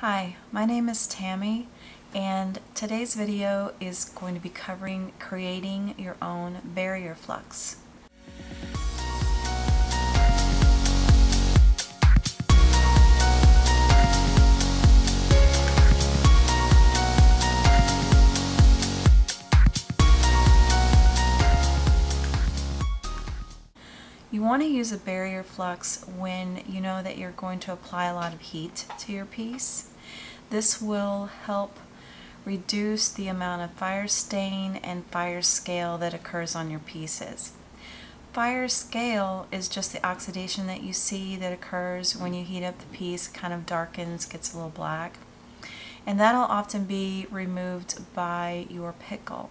Hi, my name is Tammy and today's video is going to be covering creating your own barrier flux. Want to use a barrier flux when you know that you're going to apply a lot of heat to your piece. This will help reduce the amount of fire stain and fire scale that occurs on your pieces. Fire scale is just the oxidation that you see that occurs when you heat up the piece, kind of darkens, gets a little black. And that'll often be removed by your pickle.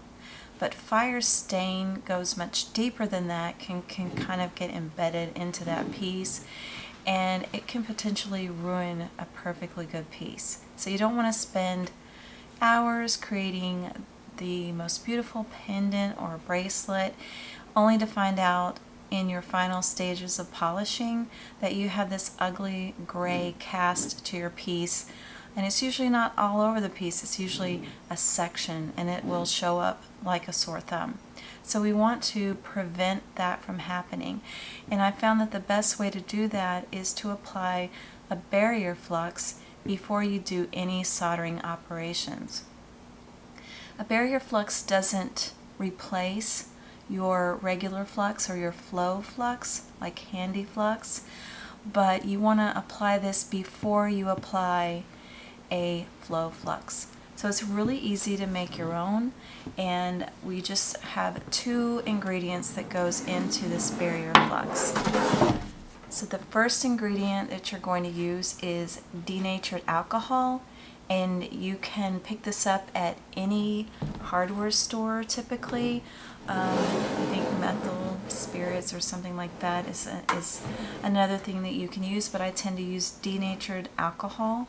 But fire stain goes much deeper than that, can, can kind of get embedded into that piece and it can potentially ruin a perfectly good piece. So you don't want to spend hours creating the most beautiful pendant or bracelet only to find out in your final stages of polishing that you have this ugly gray cast to your piece and it's usually not all over the piece it's usually a section and it will show up like a sore thumb so we want to prevent that from happening and I found that the best way to do that is to apply a barrier flux before you do any soldering operations. A barrier flux doesn't replace your regular flux or your flow flux, like Handy Flux, but you want to apply this before you apply a flow flux. So it's really easy to make your own and we just have two ingredients that goes into this barrier flux. So the first ingredient that you're going to use is denatured alcohol and you can pick this up at any hardware store typically. Um, I think methyl spirits or something like that is, a, is another thing that you can use, but I tend to use denatured alcohol.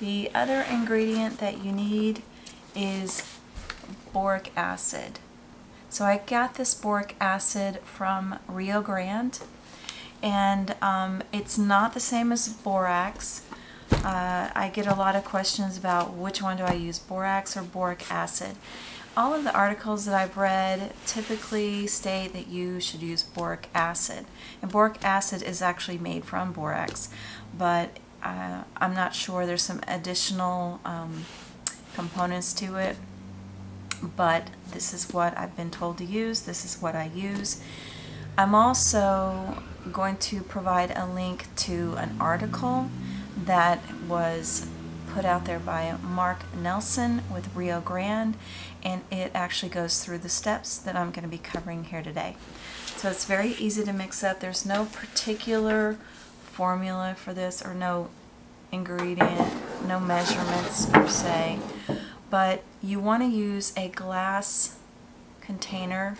The other ingredient that you need is boric acid. So I got this boric acid from Rio Grande and um, it's not the same as borax. Uh, I get a lot of questions about which one do I use, borax or boric acid. All of the articles that I've read typically state that you should use boric acid. And boric acid is actually made from borax, but uh, I'm not sure. There's some additional um, components to it, but this is what I've been told to use. This is what I use. I'm also going to provide a link to an article that was put out there by Mark Nelson with Rio Grande and it actually goes through the steps that I'm going to be covering here today. So it's very easy to mix up. There's no particular formula for this or no ingredient, no measurements per se, but you want to use a glass container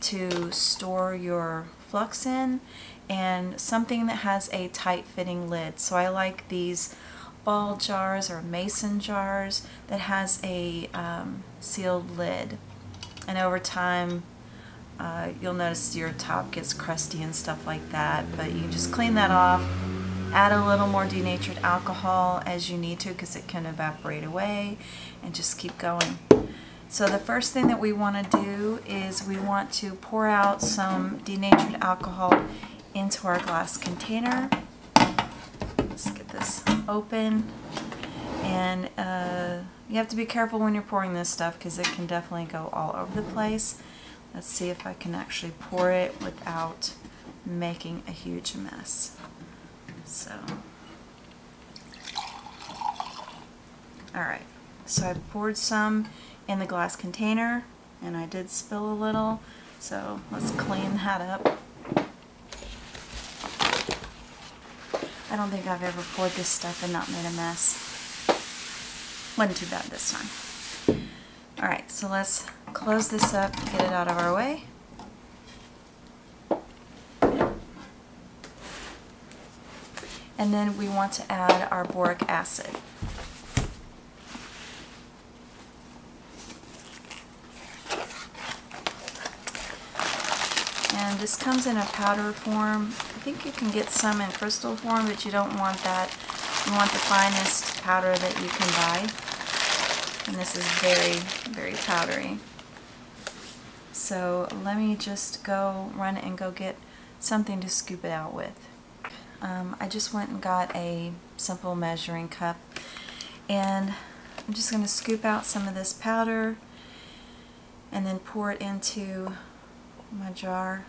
to store your flux in and something that has a tight fitting lid. So I like these ball jars or mason jars that has a um, sealed lid. And over time uh, you'll notice your top gets crusty and stuff like that, but you just clean that off, add a little more denatured alcohol as you need to because it can evaporate away, and just keep going. So the first thing that we want to do is we want to pour out some denatured alcohol into our glass container. Let's get this open. And uh, you have to be careful when you're pouring this stuff because it can definitely go all over the place. Let's see if I can actually pour it without making a huge mess. So, alright, so I poured some in the glass container and I did spill a little. So let's clean that up. I don't think I've ever poured this stuff and not made a mess. Wasn't too bad this time. Alright so let's close this up get it out of our way and then we want to add our boric acid and this comes in a powder form. I think you can get some in crystal form, but you don't want that You want the finest powder that you can buy. And this is very, very powdery. So let me just go run and go get something to scoop it out with. Um, I just went and got a simple measuring cup and I'm just going to scoop out some of this powder and then pour it into my jar.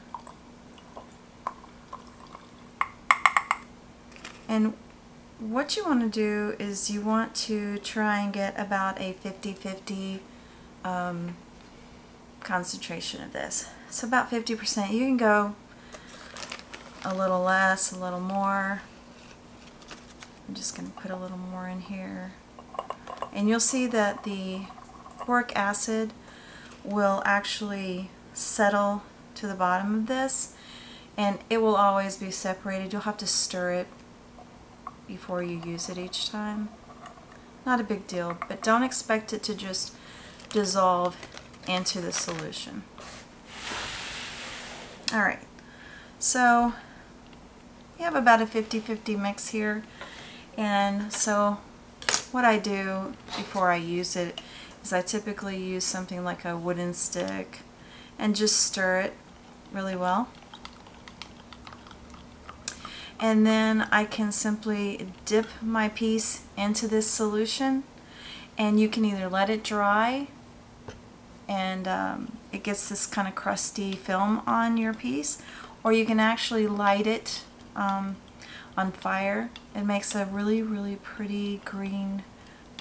And what you want to do is you want to try and get about a 50-50 um, concentration of this. So about 50%. You can go a little less, a little more. I'm just going to put a little more in here. And you'll see that the boric acid will actually settle to the bottom of this and it will always be separated. You'll have to stir it before you use it each time. Not a big deal, but don't expect it to just dissolve into the solution. Alright, so you have about a 50-50 mix here and so what I do before I use it is I typically use something like a wooden stick and just stir it really well. And then I can simply dip my piece into this solution and you can either let it dry and um, it gets this kind of crusty film on your piece or you can actually light it um, on fire. It makes a really, really pretty green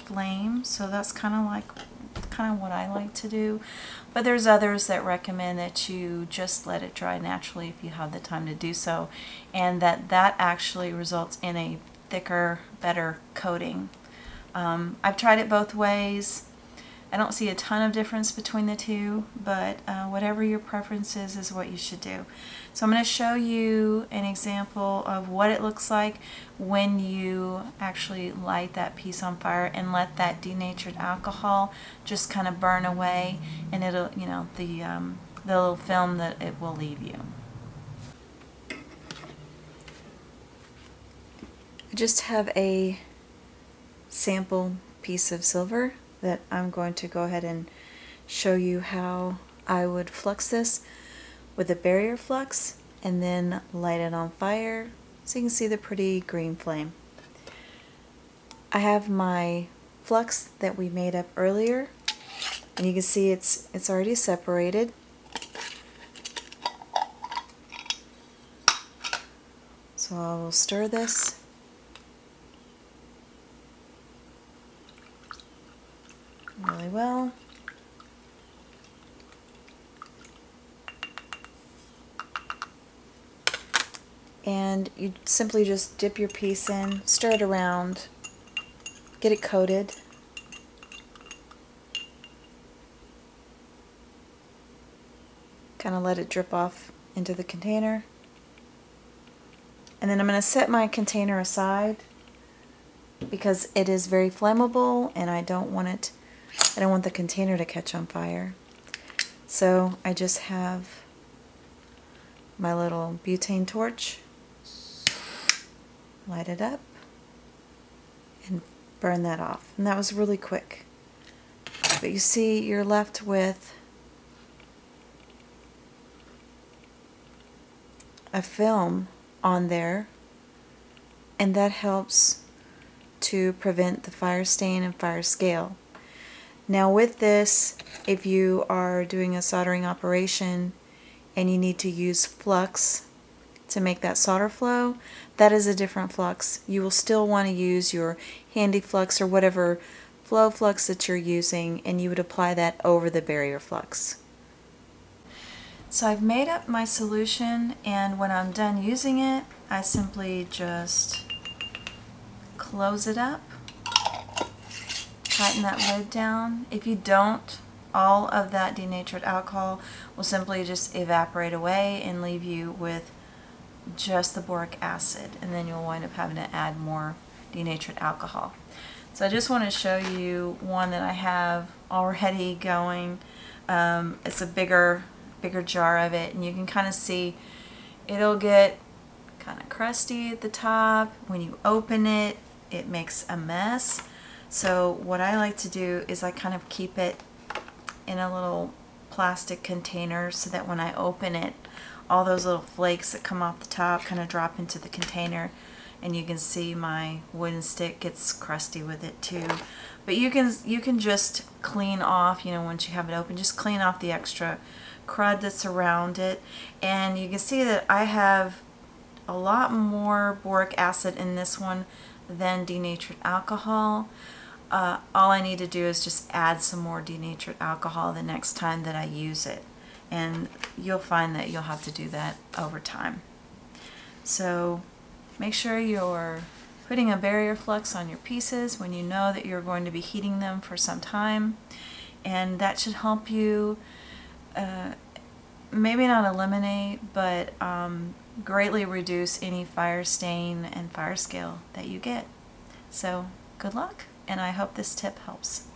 flame. So that's kind of like kind of what I like to do. But there's others that recommend that you just let it dry naturally if you have the time to do so. And that that actually results in a thicker, better coating. Um, I've tried it both ways. I don't see a ton of difference between the two, but uh, whatever your preference is, is what you should do. So I'm going to show you an example of what it looks like when you actually light that piece on fire and let that denatured alcohol just kind of burn away and it'll, you know, the, um, the little film that it will leave you. I just have a sample piece of silver that I'm going to go ahead and show you how I would flux this with a barrier flux and then light it on fire so you can see the pretty green flame. I have my flux that we made up earlier and you can see it's it's already separated. So I will stir this really well. And you simply just dip your piece in, stir it around, get it coated. Kind of let it drip off into the container. And then I'm going to set my container aside because it is very flammable and I don't want it I don't want the container to catch on fire. So I just have my little butane torch, light it up, and burn that off. And that was really quick. But you see, you're left with a film on there, and that helps to prevent the fire stain and fire scale. Now with this, if you are doing a soldering operation and you need to use flux to make that solder flow, that is a different flux. You will still want to use your handy flux or whatever flow flux that you're using and you would apply that over the barrier flux. So I've made up my solution and when I'm done using it, I simply just close it up tighten that lid down. If you don't, all of that denatured alcohol will simply just evaporate away and leave you with just the boric acid and then you'll wind up having to add more denatured alcohol. So I just want to show you one that I have already going. Um, it's a bigger bigger jar of it and you can kind of see it'll get kind of crusty at the top when you open it it makes a mess. So what I like to do is I kind of keep it in a little plastic container so that when I open it, all those little flakes that come off the top kind of drop into the container and you can see my wooden stick gets crusty with it too. But you can you can just clean off, you know, once you have it open, just clean off the extra crud that's around it. And you can see that I have a lot more boric acid in this one than denatured alcohol. Uh, all I need to do is just add some more denatured alcohol the next time that I use it. And you'll find that you'll have to do that over time. So make sure you're putting a barrier flux on your pieces when you know that you're going to be heating them for some time. And that should help you uh, maybe not eliminate, but um, greatly reduce any fire stain and fire scale that you get. So good luck, and I hope this tip helps.